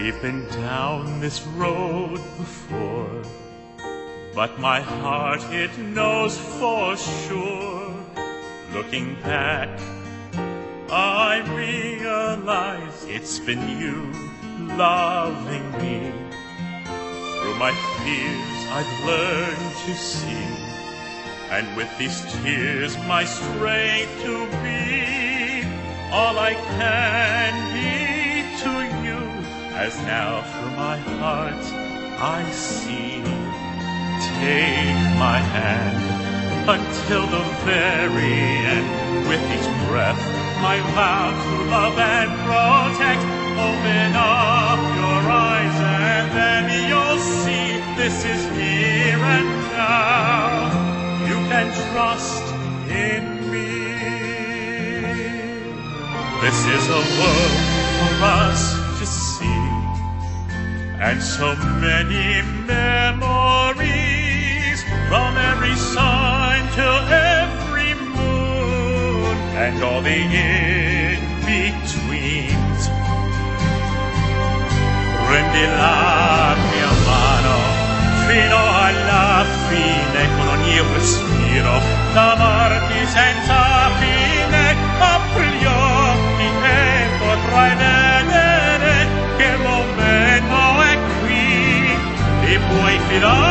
on this road before, but my heart it knows for sure. Looking back, I realize it's been you loving me. Through my fears, I've learned to see, and with these tears, my strength to be all I can be as now through my heart I see. Take my hand until the very end, with each breath, my vow to love and protect. Open up your eyes and then you'll see this is here and now. You can trust in me. This is a world for us to see, and so many memories from every sun to every moon, and all the in-betweens. Prendi la It all